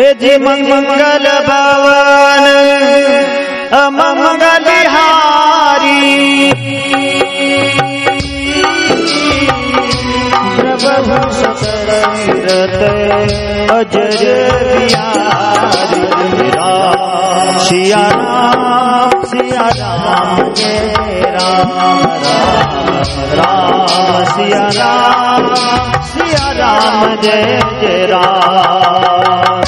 जी मंगल भवन, अमंगल हारी अजर बिहारी। सिया राम सिया राम जय राम राम, सिया राम सिया राम जय जय राम।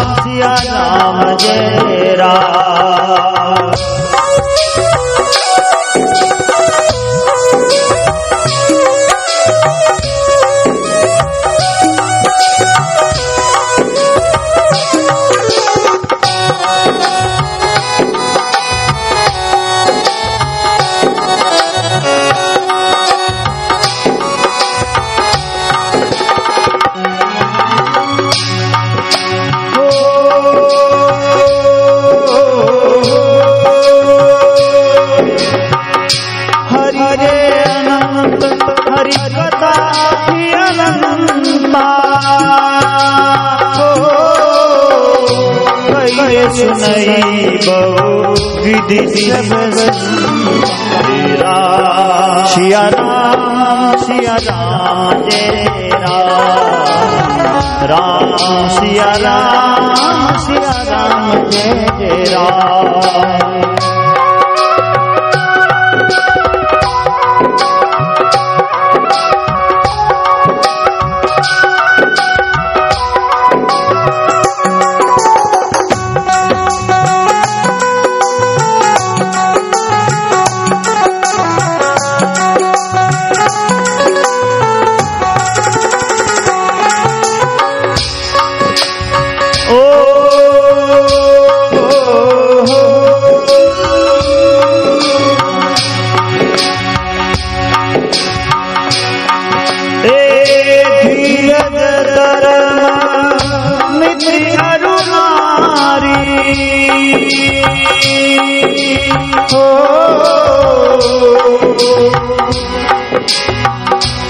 राम सिया राम जय राम सुनई बहु विधि सब तेरा सिया राम सिया राम जय राम राम सिया राम सिया राम जय जय राम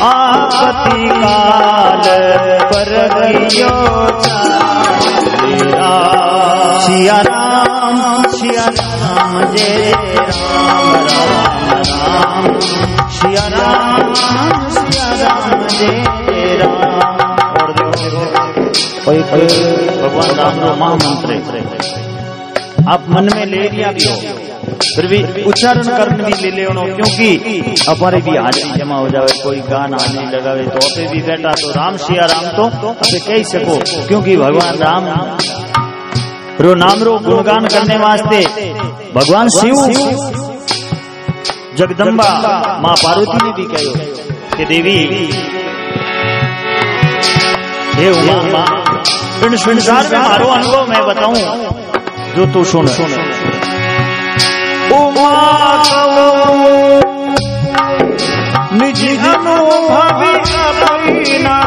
आपति काल पर सिया राम सिया राम जय राम राम राम। सिया राम सिया राम जय राम। भगवान राम का महामंत्र आप मन में ले लिया भी हो, फिर भी उच्चारण करने भी ले लेनो क्योंकि हमारे भी हाजिरी जमा हो जावे, कोई गान हाजिरी लगावे तो अपे भी बैठा तो राम सिया राम तो अपे कह सको, क्योंकि भगवान राम रो नाम रो गुणगान करने वास्ते भगवान शिव जगदम्बा माँ पार्वती ने भी कहो कि देवी, हे उमा माँ संसार में मारो अनुभव मैं बताऊँ। जो तू सुन। सुन। उमा निज अनुभवी अपना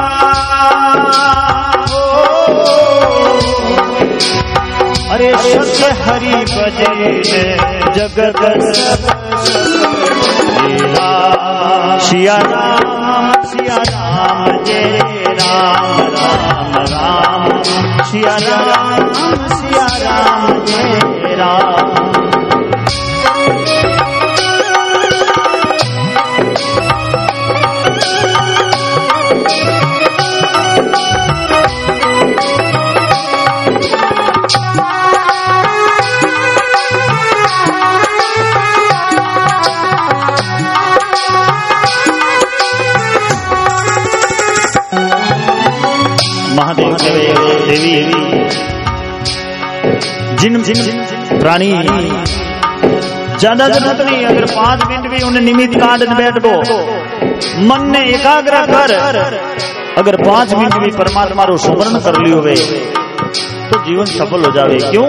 अरे सत्य हरि बजे जगत सिया राम सिया राम जय। राम राम राम सिया राम सिया राम जय राम देवी। जिन जिन प्राणी ज़्यादा ज़रूरत नहीं, अगर पाँच मिनट भी उन्हें निमित कांड बैठ दो मन ने एकाग्र कर, अगर पाँच मिनट भी परमात्मा रो सुमरण कर लियो वे तो जीवन सफल हो जावे। क्यों?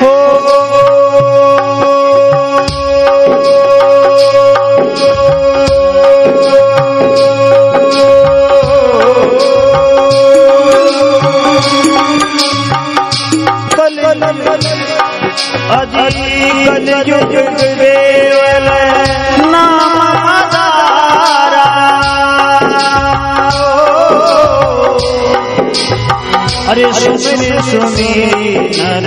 हो। अरे सुनी सुनी नर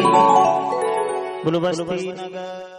की बोलो बस्ती नगर